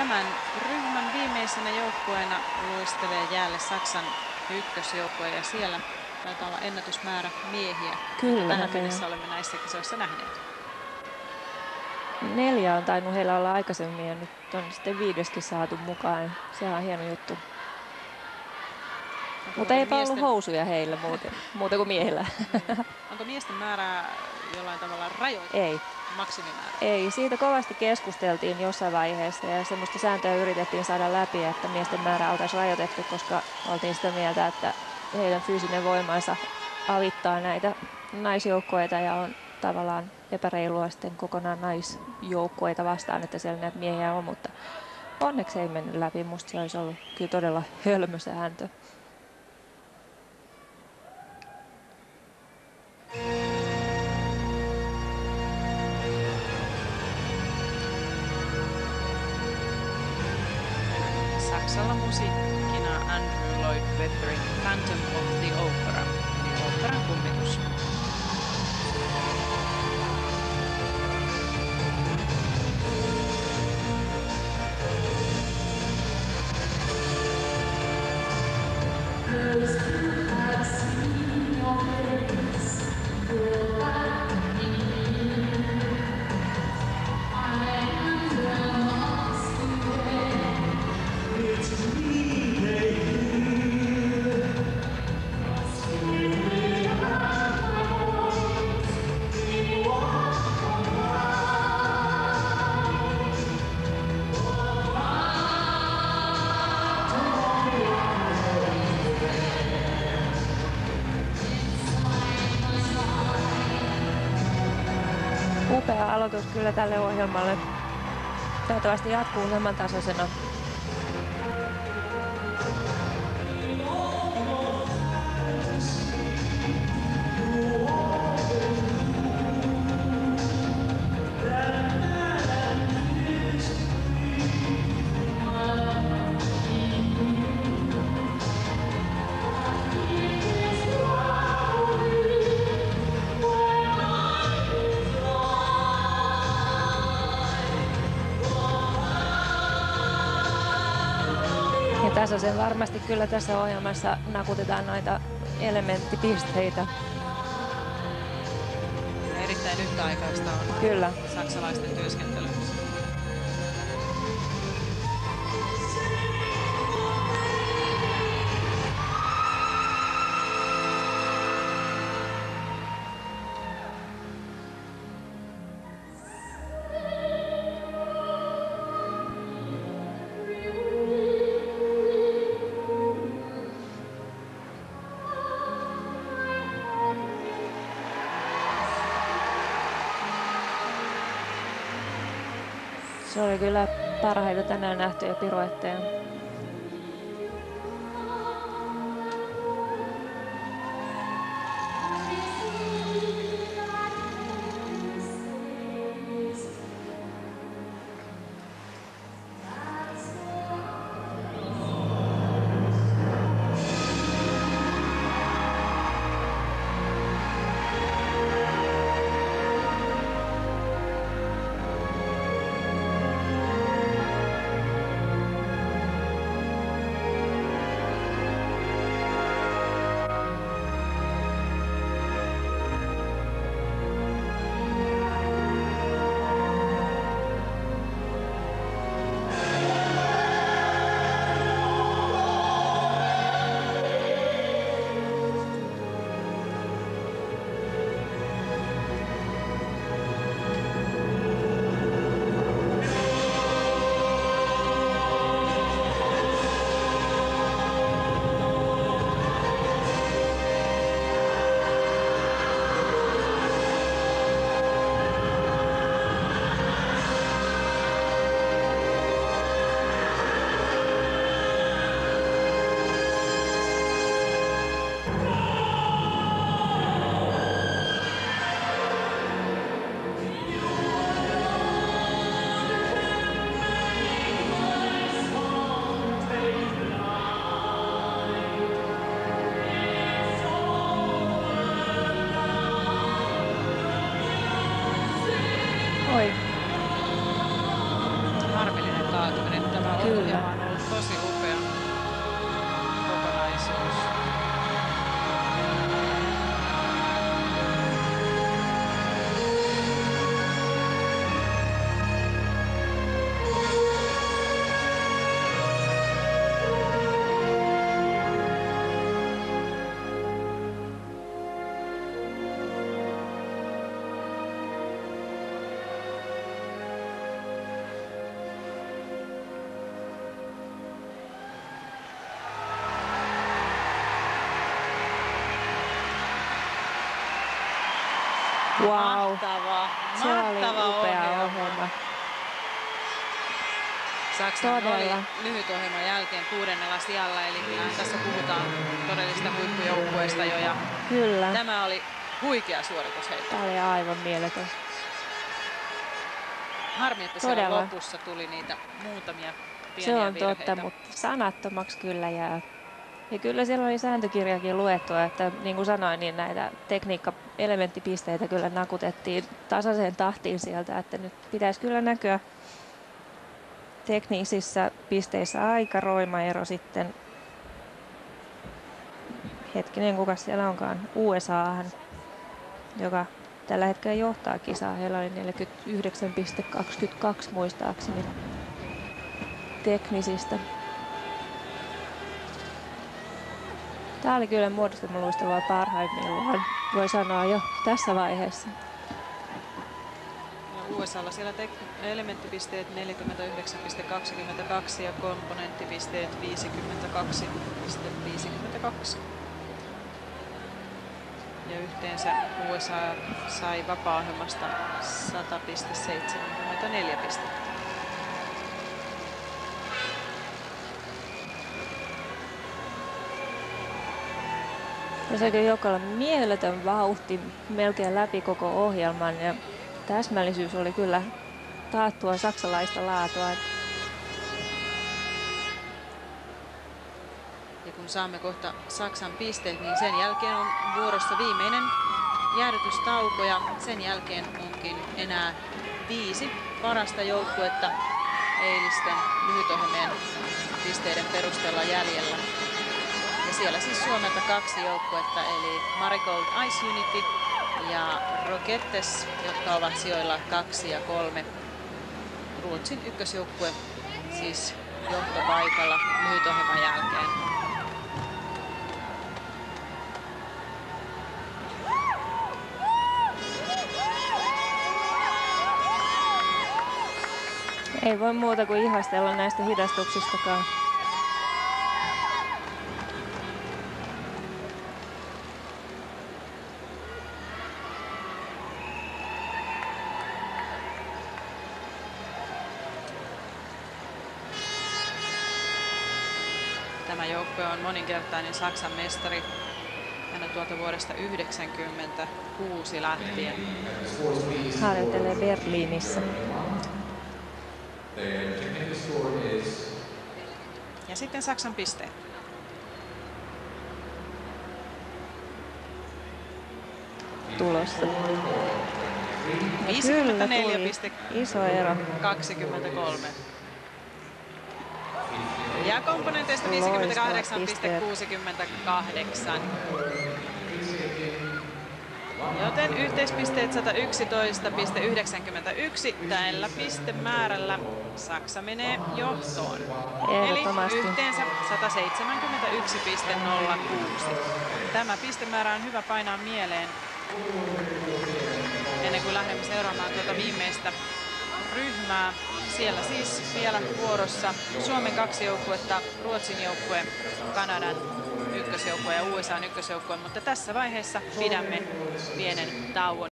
Tämän ryhmän viimeisenä joukkueena luistelee jäälle Saksan ykkösjoukkue ja siellä taitaa olla ennätysmäärä miehiä. Kyllä, Tähän mennessä olemme näissä kisoissa nähneet. Neljä on tainnut heillä olla aikaisemmin ja nyt on sitten viideskin saatu mukaan. Se on hieno juttu. Mutta ei miesten... ollut housuja heillä muuten, muuten kuin miehillä. Onko miesten määrää jollain tavalla rajoitettu? Ei. Maksimimäärä? Ei, siitä kovasti keskusteltiin jossain vaiheessa ja semmoista sääntöä yritettiin saada läpi, että miesten määrä oltaisiin rajoitettu, koska oltiin sitä mieltä, että heidän fyysinen voimansa avittaa näitä naisjoukkoita ja on tavallaan epäreilua sitten kokonaan naisjoukkueita vastaan, että siellä näitä miehiä on, mutta onneksi ei mennyt läpi. Musta se olisi ollut kyllä todella hölmö Repertory Phantom of the Opera, eli operakummitus. Kyllä tälle ohjelmalle. Toivottavasti jatkuu samantasoisena. Tasaisen varmasti kyllä tässä ohjelmassa nakutetaan noita elementtipisteitä. Erittäin yhtäaikaista on kyllä. saksalaisten työskentely. Se oli kyllä parhaita tänään nähtyjä piruetteja. 会 Wow. Mahtava, Se oli mahtava upea ohjelma. ohjelma. Saksa oli lyhyt ohjelman jälkeen kuudennella sijalla, eli kyllähän tässä puhutaan todellista huippujoukkueesta jo. Ja Kyllä. tämä oli huikea suoritus heiltä. Tämä oli aivan mieletön. Harmi, että siellä Todella. lopussa tuli niitä muutamia pieniä Se on virheitä. totta, mutta sanattomaksi kyllä jää. Ja kyllä siellä oli sääntökirjakin luettu, että niin kuin sanoin, niin näitä tekniikka-elementtipisteitä kyllä nakutettiin tasaiseen tahtiin sieltä, että nyt pitäisi kyllä näkyä teknisissä pisteissä aika roima ero sitten. Hetkinen, kuka siellä onkaan? USAhan, joka tällä hetkellä johtaa kisaa. Heillä oli 49,22 muistaakseni teknisistä. Tämä oli kyllä muodostelmaluistelua parhaimmillaan, voi sanoa jo tässä vaiheessa. Ja USAlla siellä tek- elementtipisteet 49,22 ja komponenttipisteet 52,52. Ja yhteensä USA sai vapaa-ohjelmasta 100,74 pistettä. Tässä oli Jokalla mieletön vauhti melkein läpi koko ohjelman ja täsmällisyys oli kyllä taattua saksalaista laatua. Ja kun saamme kohta Saksan pisteet, niin sen jälkeen on vuorossa viimeinen jäädytystauko ja sen jälkeen onkin enää viisi parasta joukkuetta eilisten lyhytohjelmien pisteiden perusteella jäljellä. Siellä siis Suomelta kaksi joukkuetta, eli Marigold Ice Unity ja Rokettes, jotka ovat sijoilla kaksi ja kolme. Ruotsin ykkösjoukkue siis johtopaikalla lyhytohjelman jälkeen. Ei voi muuta kuin ihastella näistä hidastuksistakaan. Tämä joukkue on moninkertainen Saksan mestari. Hän on tuolta vuodesta 1996 lähtien. Harjoittelee Berliinissä. Ja sitten Saksan pisteet. tulossa. Ja 54 kyllä tuli iso ero. 23. Ja komponenteista Loistavat 58,68. Joten yhteispisteet 111,91. Tällä pistemäärällä Saksa menee johtoon. Eli yhteensä 171,06. Tämä pistemäärä on hyvä painaa mieleen ennen kuin lähdemme seuraamaan tuota viimeistä ryhmää. Siellä siis vielä vuorossa Suomen kaksi joukkuetta, Ruotsin joukkue, Kanadan ykkösjoukkue ja USAn ykkösjoukkue, mutta tässä vaiheessa pidämme pienen tauon.